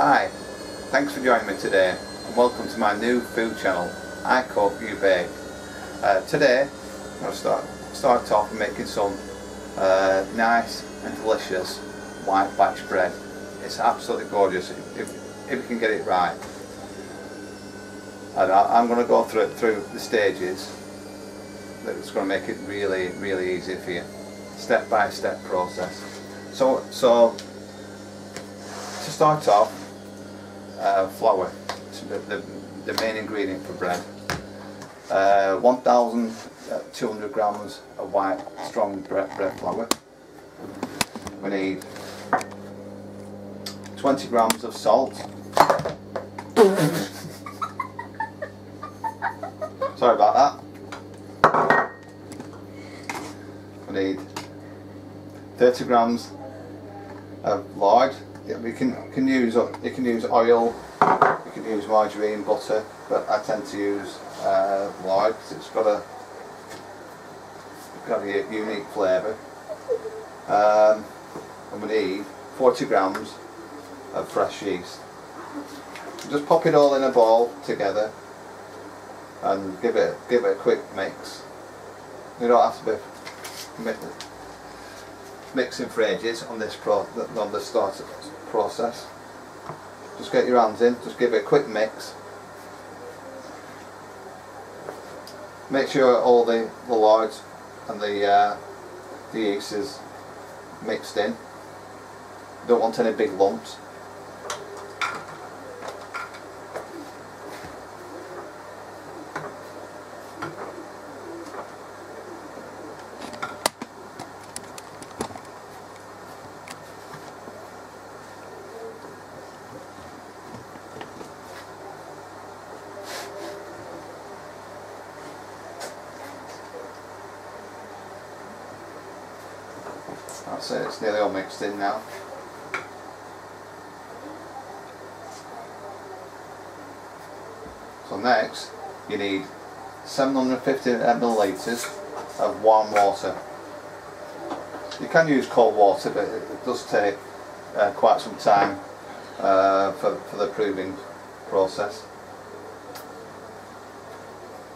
Hi, thanks for joining me today and welcome to my new food channel, I Cook You Bake. Uh, today I'm going to start, start off making some uh, nice and delicious white batch bread. It's absolutely gorgeous if, if, you can get it right. And I, I'm going to go through through the stages that's going to make it really really easy for you. Step by step process. So, so to start off, uh, flour, the, the, the, main ingredient for bread. Uh, 1,200 grams of white strong bread, bread flour. We need 20 grams of salt. Sorry about that. We need 30 grams of lard you can can use you can use oil, you can use margarine, butter, but I tend to use uh, lard because it's got a got a unique flavour. Um, and we need 40 grams of fresh yeast. Just pop it all in a bowl together and give it give it a quick mix. You don't have to be mixing for ages on this pro on the start process. Just get your hands in, just give it a quick mix. Make sure all the, the lard and the, uh, the yeast is mixed in. Don't want any big lumps. It, it's nearly all mixed in now. So next, you need 750 millilitres of warm water. You can use cold water, but it does take uh, quite some time uh, for, for the proving process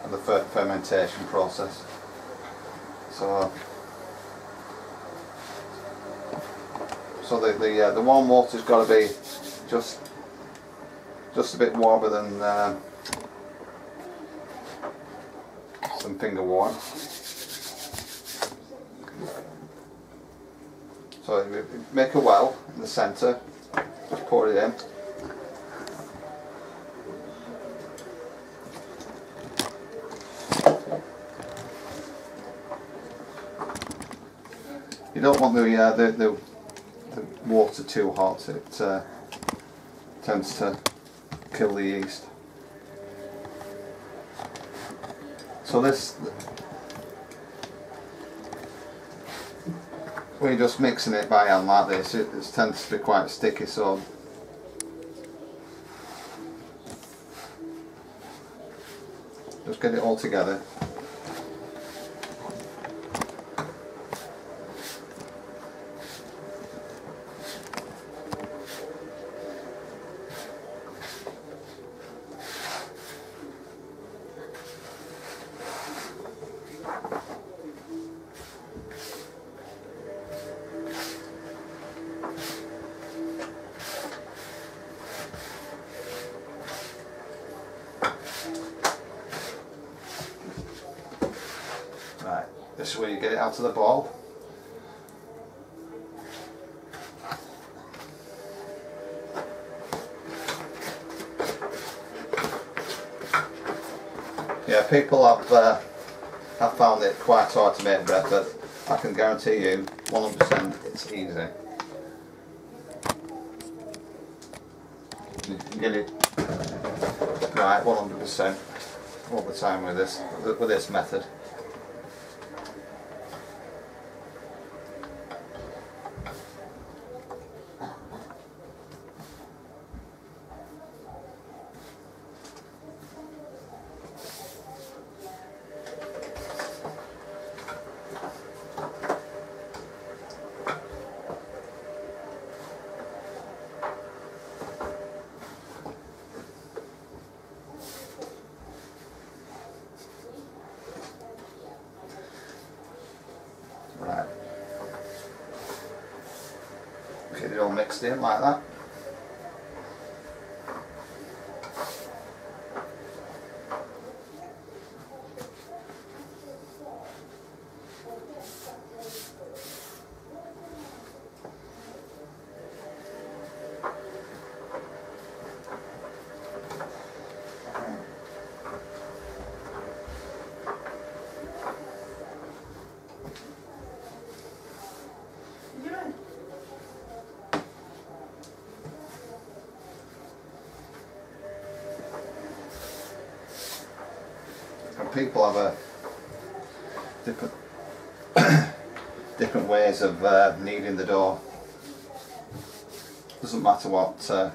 and the fer fermentation process. So so the the, uh, the warm water's got to be just just a bit warmer than uh, than finger warm. So make a well in the centre, just pour it in. You don't want the, uh, the the water too hot it uh, tends to kill the yeast. So this, you're just mixing it by hand like this, it, it tends to be quite sticky so just get it all together the bowl. Yeah, people have uh, have found it quite hard to make bread, but I can guarantee you, 100% it's easy. Get it right 100% all the time with this with this method. Like that. and people have a different different ways of uh, kneading the dough. Doesn't matter what uh,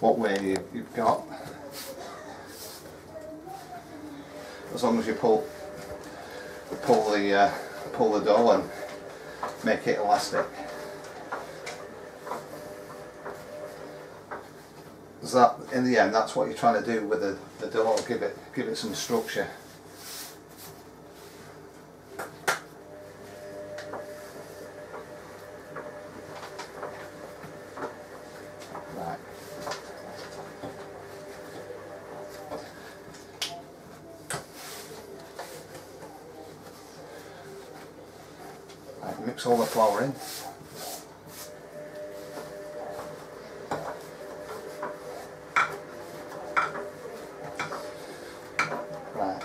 what way you, you've got, as long as you pull pull the uh, pull the dough and make it elastic. That in the end, that's what you're trying to do with the, the dough. Give it give it some structure. Right. Right, mix all the flour in. Right.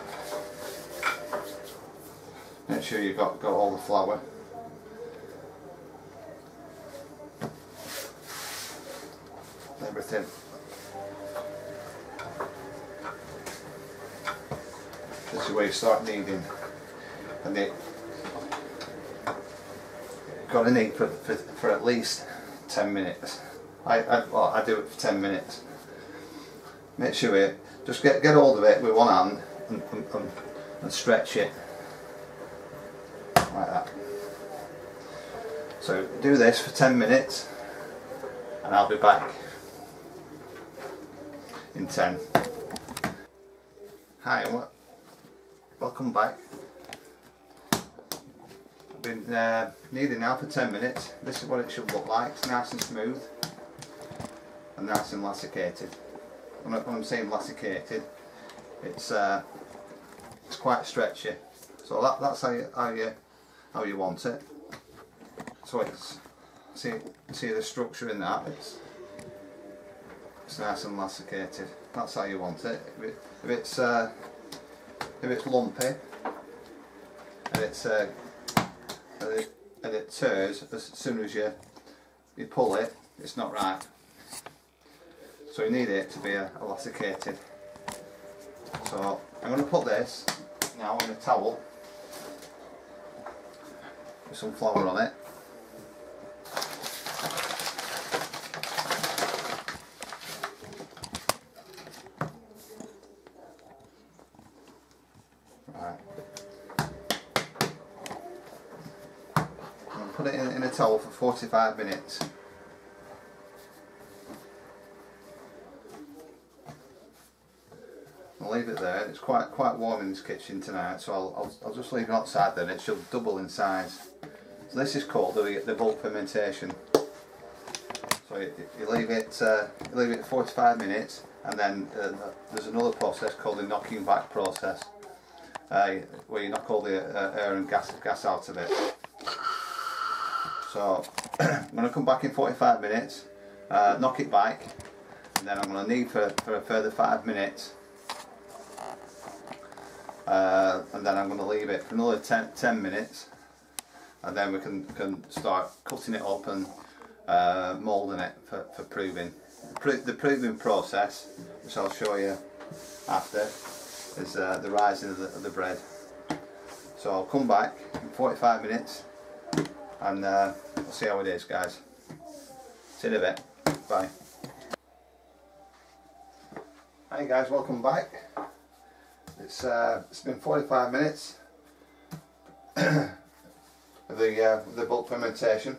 Make sure you've got, got all the flour. Everything. This is where you start kneading. And it got to knead for, for, for at least 10 minutes. I, I, well, I do it for 10 minutes. Make sure you just get, get hold of it with one hand and, and, and, and stretch it like that. So do this for 10 minutes and I'll be back in 10. Hi, welcome back. Been uh, kneading now for 10 minutes. This is what it should look like. It's nice and smooth and nice and lassicated. When, I, I'm saying lassicated, it's uh, it's quite stretchy. So that, that's how you, how you how you want it. So it's see see the structure in that. It's it's nice and lassicated. That's how you want it. If, it, if it's uh, if it's lumpy and it's uh, and it, and it tears as soon as you you pull it, it's not right. So you need it to be elasticated. So I'm going to put this now in a towel with some flour on it. Right. And put it in, in a towel for 45 minutes. I'll leave it there. It's quite quite warm in this kitchen tonight, so I'll, I'll, I'll just leave it outside then. It should double in size. So this is called the, the bulk fermentation. So you, you leave it uh, you leave it 45 minutes, and then uh, there's another process called the knocking back process, uh, where you knock all the uh, air and gas gas out of it. So I'm going to come back in 45 minutes, uh, knock it back, and then I'm going to knead for, for a further five minutes. Uh, and then I'm going to leave it for another 10, 10 minutes and then we can, can start cutting it up and uh, moulding it for, for proving. The proving process, which I'll show you after, is uh, the rising of the, of the bread. So I'll come back in 45 minutes and uh, we'll see how it is guys. See you in a bit. Bye. Hi guys, welcome back. It's uh, it's been 45 minutes of the uh, the bulk fermentation.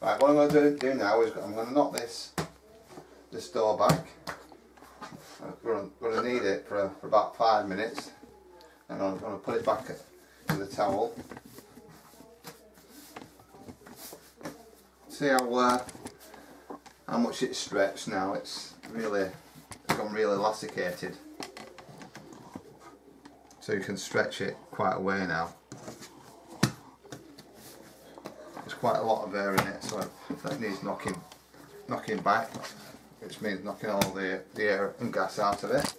Right, what I'm going to do, do now is I'm going to knock this this door back. I'm going to, knead it for, for about five minutes, and I'm going to put it back in the towel. See how uh, how much it's stretched now. It's really gone really elasticated. So you can stretch it quite a way now. There's quite a lot of air in it, so that needs knocking knocking back, which means knocking all the, the air and gas out of it.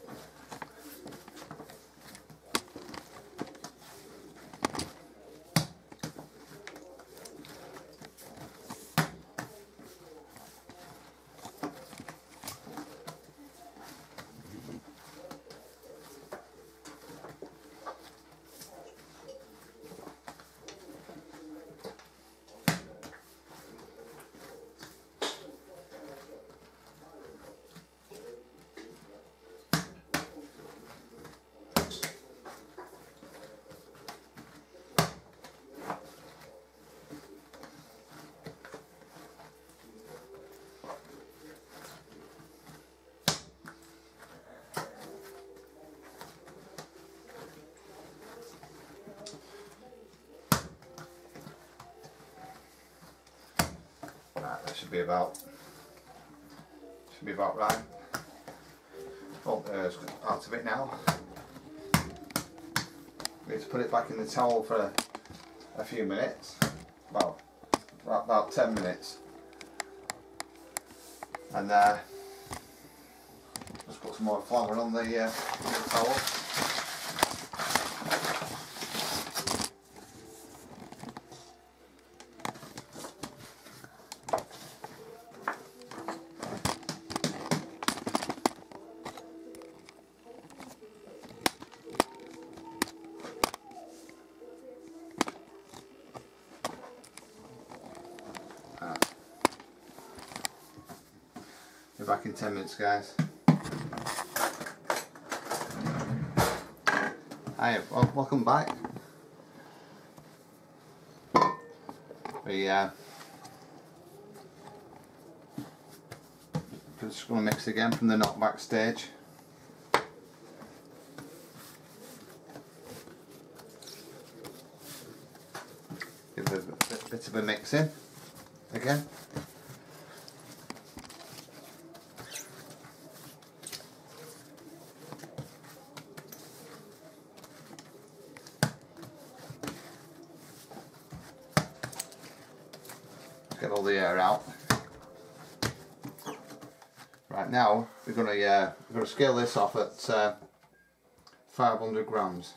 Should be about should be about right. Oh, there's out of it now. We need to put it back in the towel for a, a few minutes, about, about ten minutes, and uh, just put some more flour on the, uh, on the towel. 10 minutes, guys. Hi, well, welcome back. We uh, just going to mix again from the knockback stage. Give it a bit, bit of a mix in again. get all the air out. Right to uh, to scale this off at uh, 500 grams.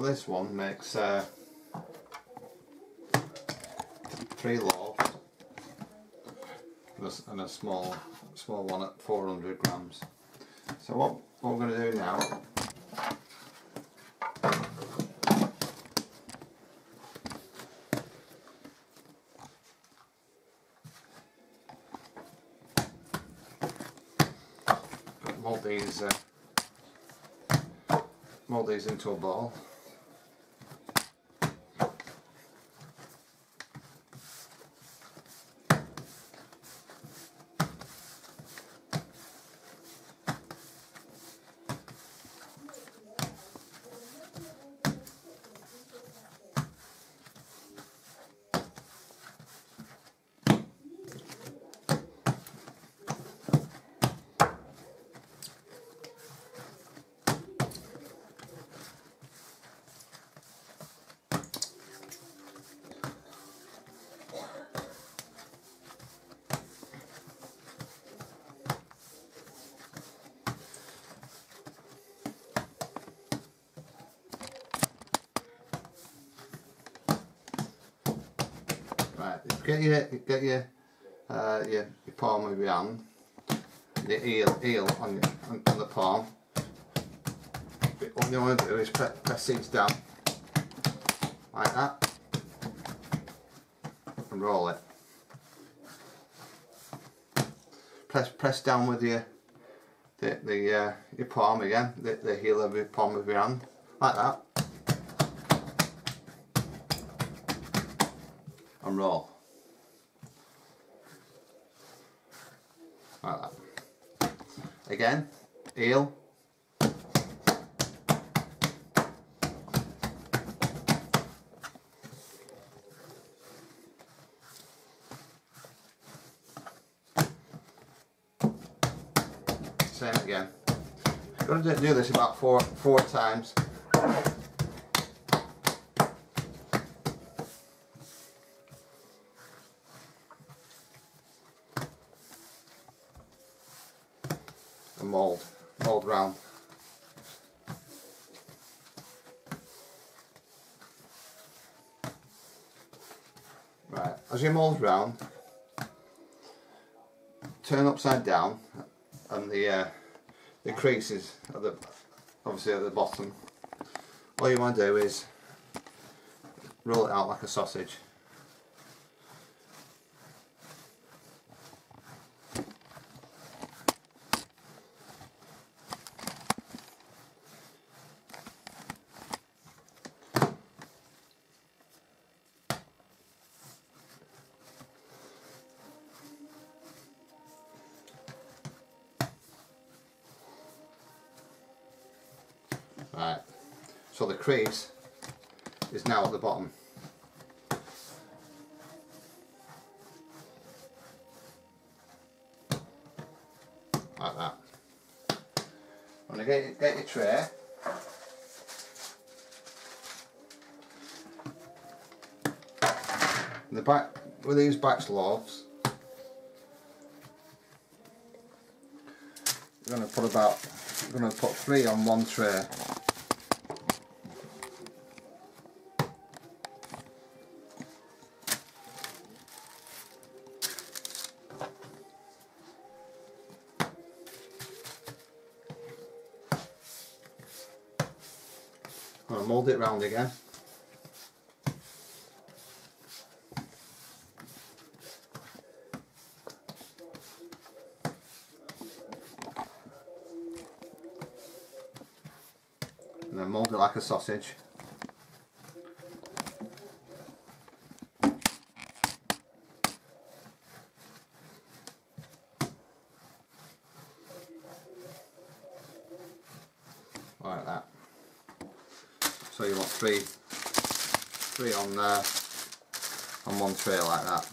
This one makes uh, three loaves and a, small small one at 400 grams. So what, what we're going to do now mold these uh, mold these into a ball. Get your get your uh, your, your palm of your hand, the heel eel on your on, on the palm. What you want to do is press, press down like that and roll it. Press press down with your the the uh, your palm again, the, the heel of your palm of your hand like that. And roll. Like that. Again, eel. Same again. I'm Going to do this about four four times. a mould, mould round. Right, as you mould round, turn upside down and the uh, the creases at the obviously at the bottom. All you want to do is roll it out like a sausage. Crease is now at the bottom. Like that. When you get, get your tray, the back with these batch loaves, you're going to put about, you're going to put three on one tray. Round again. And then mould it like a sausage. Like that. So you want three, three on there, on one tray like that.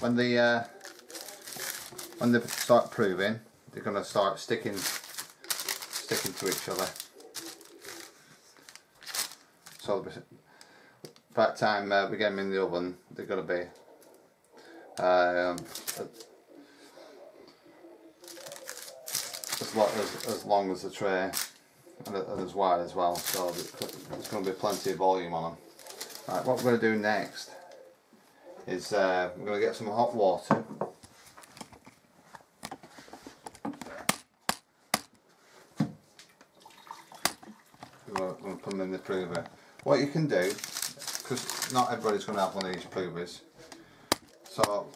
When the uh, when they start proving, they're going to start sticking, sticking to each other. So by the time uh, we get them in the oven, they're going to be um, as, lo as, as long as the tray and, and as wide as well so there's going to be plenty of volume on them. Right, what we're going to do next is uh, we're going to get some hot water to put them in the prover. What you can do, because not everybody's going to have one of these provers, so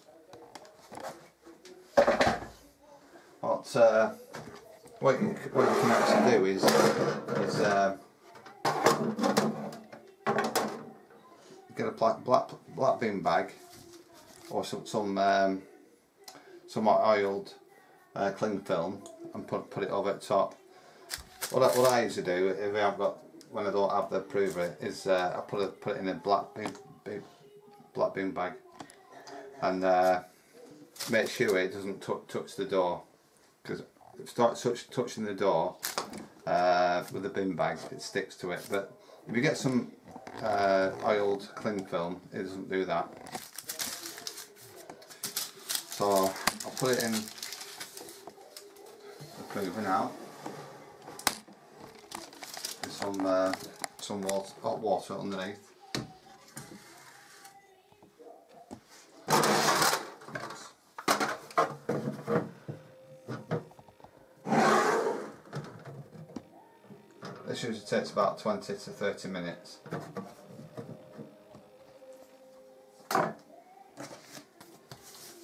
what uh, what you what you can actually do is is uh, get a black black black bin bag or some some um, some oiled uh, cling film and put put it over the top. What I, what I usually do if I've got when I don't have the prover is uh, I put it put it in a black bin, bin black bin bag and uh, make sure it doesn't touch the door because if it starts touch, touching the door uh, with the bin bag it sticks to it but if you get some uh, oiled cling film it doesn't do that so I'll put it in approving out. With some uh, some water, hot water underneath. This usually takes about 20 to 30 minutes.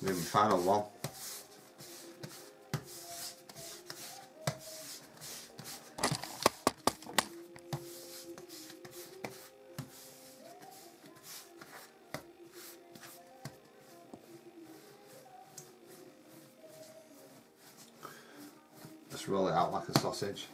Then final one. Just roll it out like a sausage.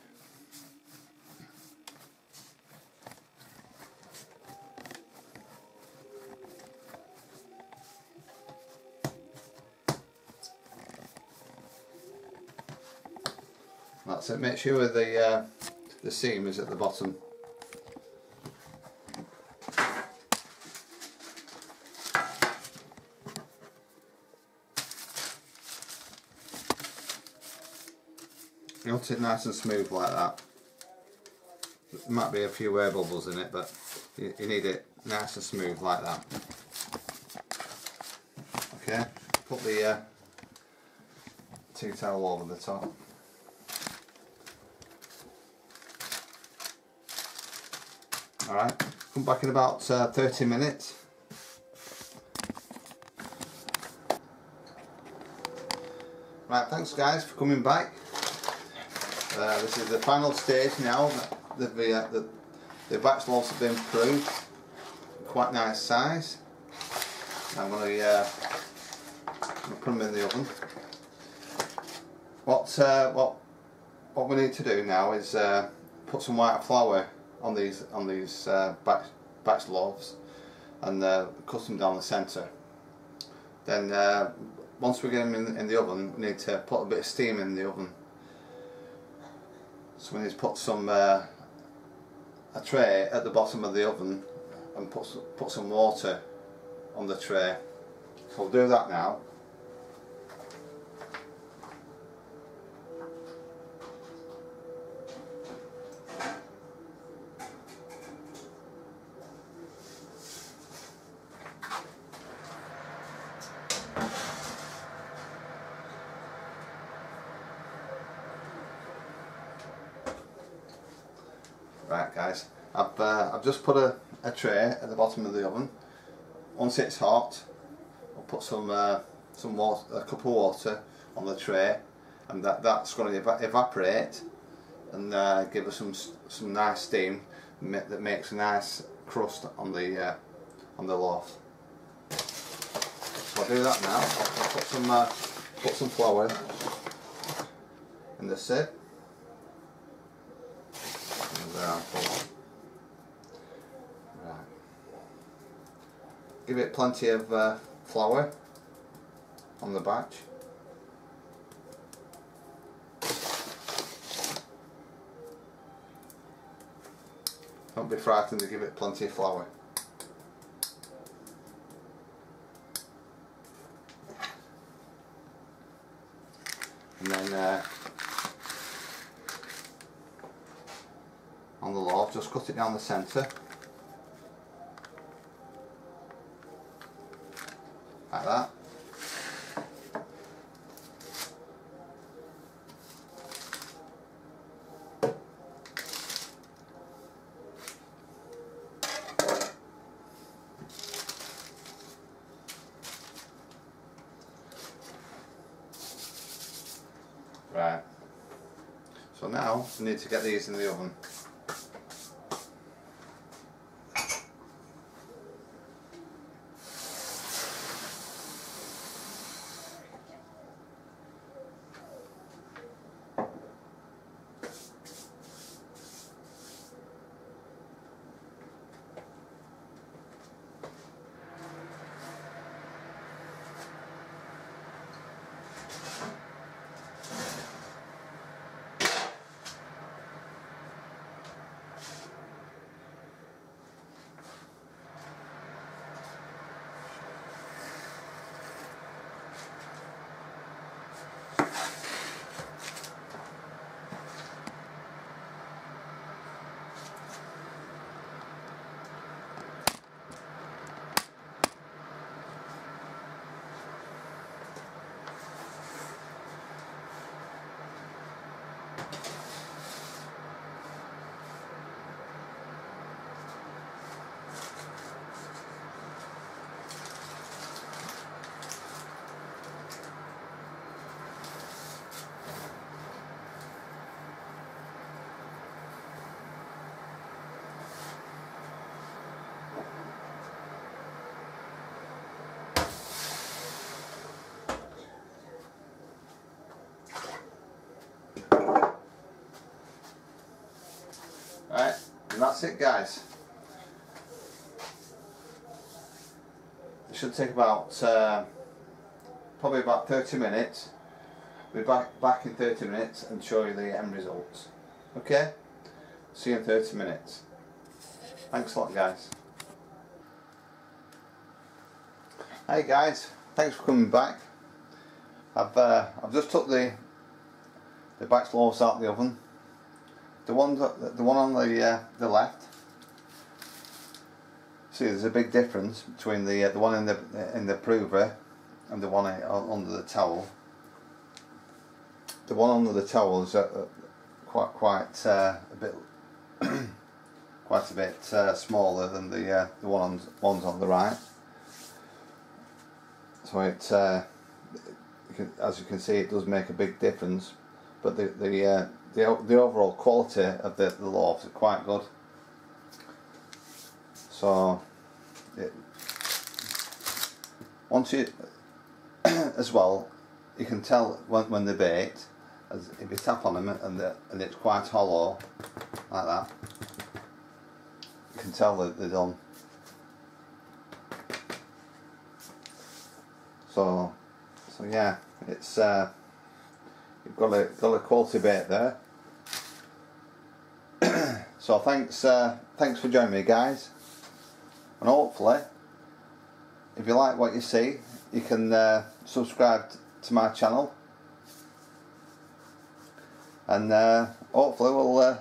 Make sure the uh, the seam is at the bottom. Want it nice and smooth like that. There might be a few air bubbles in it, but you, need it nice and smooth like that. Okay, put the uh, towel over the top. Alright, come back in about uh, 30 minutes. Right, thanks guys for coming back. Uh, this is the final stage now. The, the, uh, the, the have been approved. Quite nice size. I'm going to uh, put them in the oven. What, uh, what, what we need to do now is uh, put some white flour on these on these uh, batch, batch loaves and uh, cut them down the centre. Then uh, once we get them in, in the oven, we need to put a bit of steam in the oven. So we need to put some uh, a tray at the bottom of the oven and put put some water on the tray. So we'll do that now. Right guys, I've, uh, I've just put a, a tray at the bottom of the oven. Once it's hot, I'll put some uh, some water, a cup of water on the tray and that, that's going to eva evaporate and uh, give us some some nice steam that makes a nice crust on the uh, on the loaf. So I'll do that now. I'll, I'll put some uh, put some flour in the sieve. Right. Give it plenty of uh, flour on the batch. Don't be frightened to give it plenty of flour. And then uh, on the loaf, just cut it down the centre. Like that. Right. So now we need to get these in the oven. That's it guys. It should take about uh, probably about 30 minutes. We'll be back, back in 30 minutes and show you the end results. Okay? See you in 30 minutes. Thanks a lot guys. Hey guys, thanks for coming back. I've uh, I've just took the the loaves out of the oven. The one the one on the uh, the left. See, there's a big difference between the uh, the one in the in the prover and the one under the towel. The one under the towel is uh, quite quite uh, a bit quite a bit uh, smaller than the uh, the one on, ones on the right. So it, as you can see, it does make a big difference. But the the the, the overall quality of the, the loaves are quite good. So, it, once you, as well, you can tell when, when they're baked, as if you tap on them and, and it's quite hollow, like that, you can tell that they're done. So, so yeah, it's uh, got a got a quality bait there. so thanks, uh, thanks for joining me, guys, and hopefully, if you like what you see, you can uh, subscribe to my channel, and uh, hopefully we'll uh,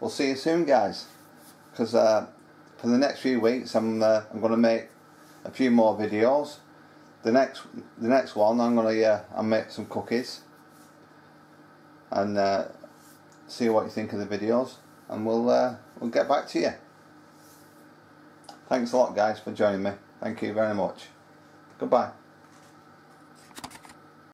we'll see you soon, guys, because uh, for the next few weeks I'm uh, I'm going to make a few more videos. The next the next one I'm gonna uh, I'll make some cookies and uh, see what you think of the videos and we'll uh, we'll get back to you. Thanks a lot guys for joining me. Thank you very much. Goodbye